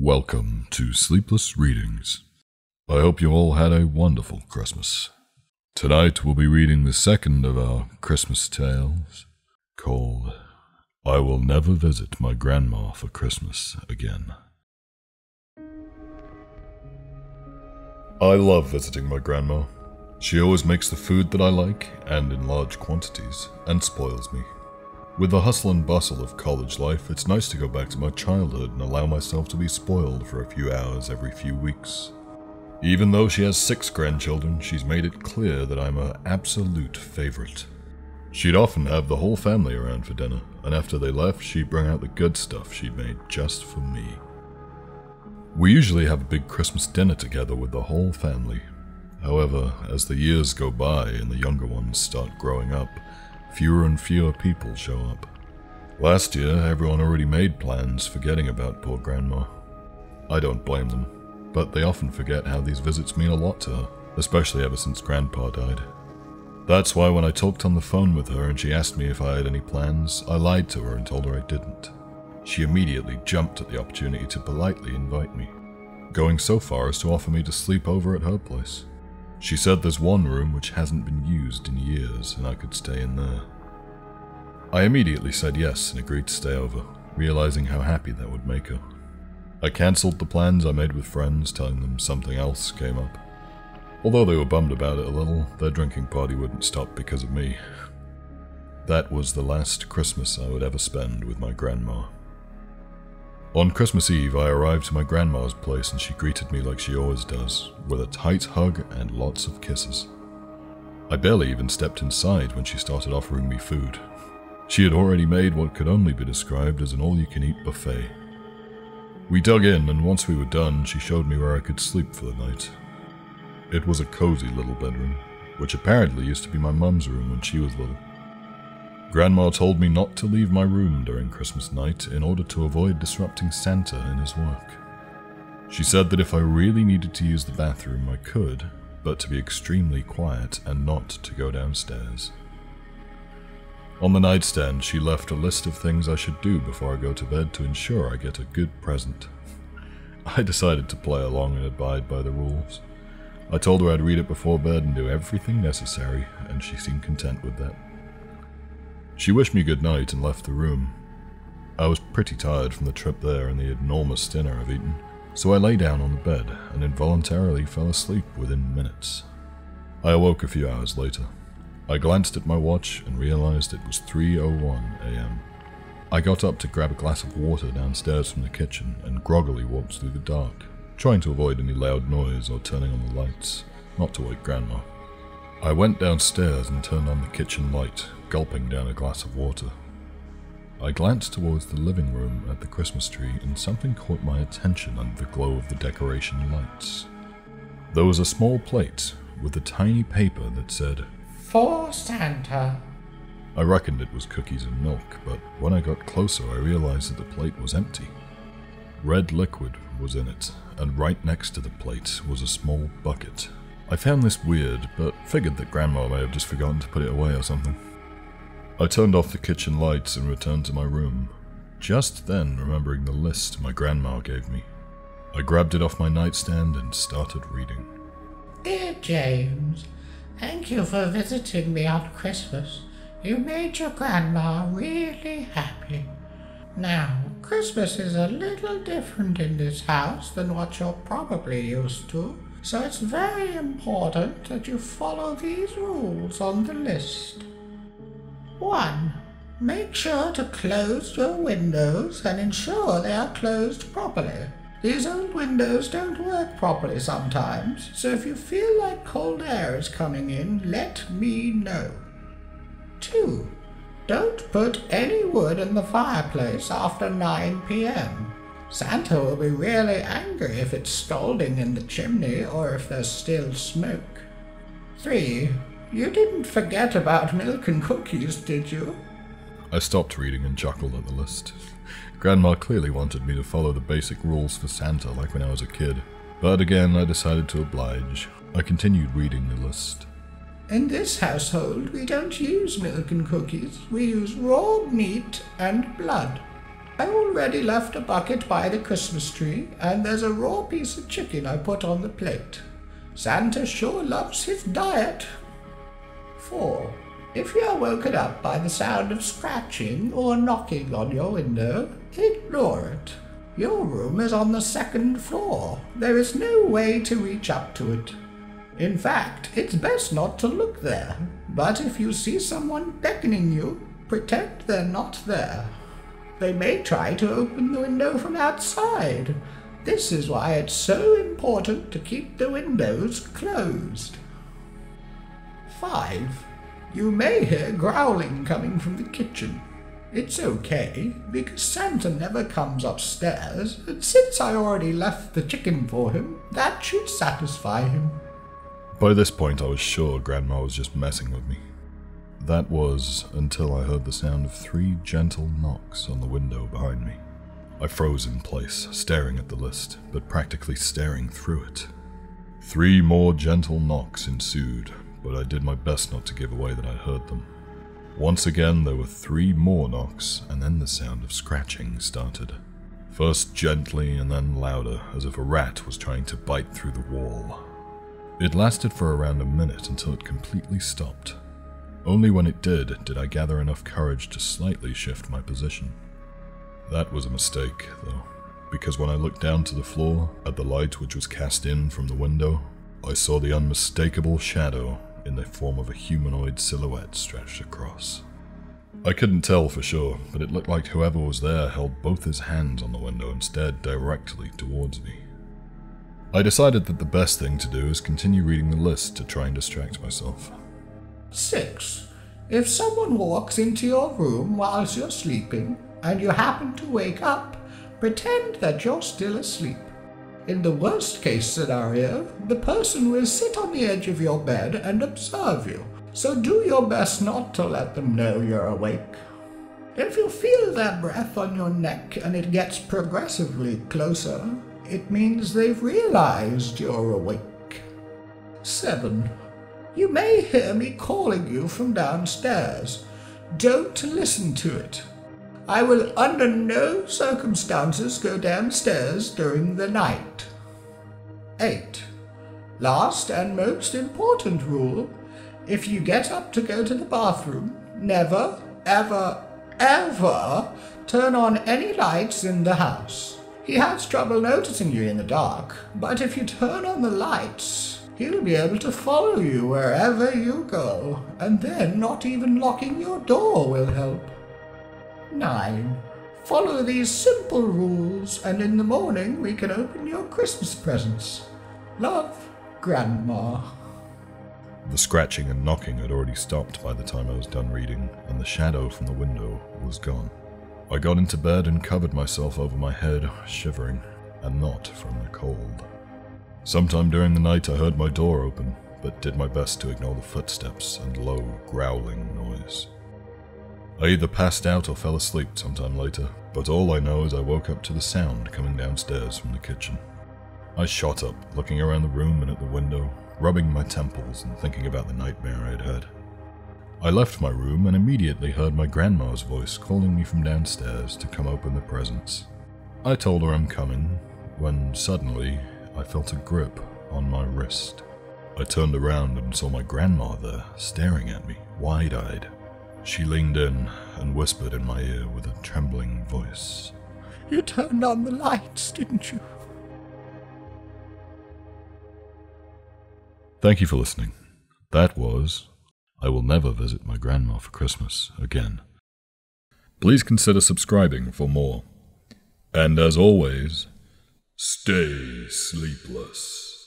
Welcome to Sleepless Readings. I hope you all had a wonderful Christmas. Tonight we'll be reading the second of our Christmas tales called I Will Never Visit My Grandma for Christmas Again. I love visiting my grandma. She always makes the food that I like, and in large quantities, and spoils me. With the hustle and bustle of college life, it's nice to go back to my childhood and allow myself to be spoiled for a few hours every few weeks. Even though she has six grandchildren, she's made it clear that I'm her absolute favorite. She'd often have the whole family around for dinner, and after they left, she'd bring out the good stuff she'd made just for me. We usually have a big Christmas dinner together with the whole family. However, as the years go by and the younger ones start growing up, fewer and fewer people show up. Last year, everyone already made plans, forgetting about poor Grandma. I don't blame them, but they often forget how these visits mean a lot to her, especially ever since Grandpa died. That's why when I talked on the phone with her and she asked me if I had any plans, I lied to her and told her I didn't. She immediately jumped at the opportunity to politely invite me, going so far as to offer me to sleep over at her place. She said there's one room which hasn't been used in years and I could stay in there. I immediately said yes and agreed to stay over, realizing how happy that would make her. I cancelled the plans I made with friends, telling them something else came up. Although they were bummed about it a little, their drinking party wouldn't stop because of me. That was the last Christmas I would ever spend with my grandma. On Christmas Eve, I arrived to my grandma's place and she greeted me like she always does, with a tight hug and lots of kisses. I barely even stepped inside when she started offering me food. She had already made what could only be described as an all you can eat buffet. We dug in, and once we were done, she showed me where I could sleep for the night. It was a cozy little bedroom, which apparently used to be my mum's room when she was little. Grandma told me not to leave my room during Christmas night in order to avoid disrupting Santa in his work. She said that if I really needed to use the bathroom, I could, but to be extremely quiet and not to go downstairs. On the nightstand, she left a list of things I should do before I go to bed to ensure I get a good present. I decided to play along and abide by the rules. I told her I'd read it before bed and do everything necessary, and she seemed content with that. She wished me good night and left the room. I was pretty tired from the trip there and the enormous dinner I've eaten, so I lay down on the bed and involuntarily fell asleep within minutes. I awoke a few hours later. I glanced at my watch and realized it was 3:01 a.m. I got up to grab a glass of water downstairs from the kitchen and groggily walked through the dark, trying to avoid any loud noise or turning on the lights, not to wake Grandma. I went downstairs and turned on the kitchen light, gulping down a glass of water. I glanced towards the living room at the Christmas tree and something caught my attention under the glow of the decoration lights. There was a small plate with a tiny paper that said, For Santa. I reckoned it was cookies and milk, but when I got closer, I realized that the plate was empty. Red liquid was in it, and right next to the plate was a small bucket. I found this weird, but figured that Grandma may have just forgotten to put it away or something. I turned off the kitchen lights and returned to my room, just then remembering the list my grandma gave me. I grabbed it off my nightstand and started reading. Dear James, thank you for visiting me on Christmas. You made your grandma really happy. Now, Christmas is a little different in this house than what you're probably used to, so it's very important that you follow these rules on the list. 1. Make sure to close your windows and ensure they are closed properly. These old windows don't work properly sometimes, so if you feel like cold air is coming in, let me know. 2. Don't put any wood in the fireplace after 9 p.m. Santa will be really angry if it's scalding in the chimney or if there's still smoke. 3. You didn't forget about milk and cookies, did you? I stopped reading and chuckled at the list. Grandma clearly wanted me to follow the basic rules for Santa like when I was a kid. But again, I decided to oblige. I continued reading the list. In this household, we don't use milk and cookies. We use raw meat and blood. I already left a bucket by the Christmas tree, and there's a raw piece of chicken I put on the plate. Santa sure loves his diet. 4. If you are woken up by the sound of scratching or knocking on your window, ignore it. Your room is on the second floor. There is no way to reach up to it. In fact, it's best not to look there. But if you see someone beckoning you, pretend they're not there. They may try to open the window from outside. This is why it's so important to keep the windows closed. 5. You may hear growling coming from the kitchen. It's okay, because Santa never comes upstairs, and since I already left the chicken for him, that should satisfy him. By this point, I was sure Grandma was just messing with me. That was until I heard the sound of three gentle knocks on the window behind me. I froze in place, staring at the list, but practically staring through it. Three more gentle knocks ensued, but I did my best not to give away that I heard them. Once again, there were three more knocks, and then the sound of scratching started. First gently and then louder, as if a rat was trying to bite through the wall. It lasted for around a minute until it completely stopped. Only when it did did I gather enough courage to slightly shift my position. That was a mistake, though, because when I looked down to the floor at the light which was cast in from the window, I saw the unmistakable shadow in the form of a humanoid silhouette stretched across. I couldn't tell for sure, but it looked like whoever was there held both his hands on the window and stared directly towards me. I decided that the best thing to do is continue reading the list to try and distract myself. 6. If someone walks into your room whilst you're sleeping and you happen to wake up, pretend that you're still asleep. In the worst case scenario, the person will sit on the edge of your bed and observe you, so do your best not to let them know you're awake. If you feel their breath on your neck and it gets progressively closer, it means they've realized you're awake. 7. You may hear me calling you from downstairs. Don't listen to it. I will under no circumstances go downstairs during the night. 8. Last and most important rule if you get up to go to the bathroom, never, ever, ever turn on any lights in the house. He has trouble noticing you in the dark, but if you turn on the lights, he'll be able to follow you wherever you go, and then not even locking your door will help. 9. Follow these simple rules, and in the morning we can open your Christmas presents. Love, Grandma. The scratching and knocking had already stopped by the time I was done reading, and the shadow from the window was gone. I got into bed and covered myself over my head, shivering, and not from the cold. Sometime during the night I heard my door open, but did my best to ignore the footsteps and low, growling noise. I either passed out or fell asleep sometime later, but all I know is I woke up to the sound coming downstairs from the kitchen. I shot up, looking around the room and at the window, rubbing my temples and thinking about the nightmare I had had. I left my room and immediately heard my grandma's voice calling me from downstairs to come open the presents. I told her I'm coming, when suddenly I felt a grip on my wrist. I turned around and saw my grandmother staring at me, wide eyed. She leaned in and whispered in my ear with a trembling voice. You turned on the lights, didn't you? Thank you for listening. That was I Will Never Visit My Grandma for Christmas Again. Please consider subscribing for more. And as always, stay sleepless.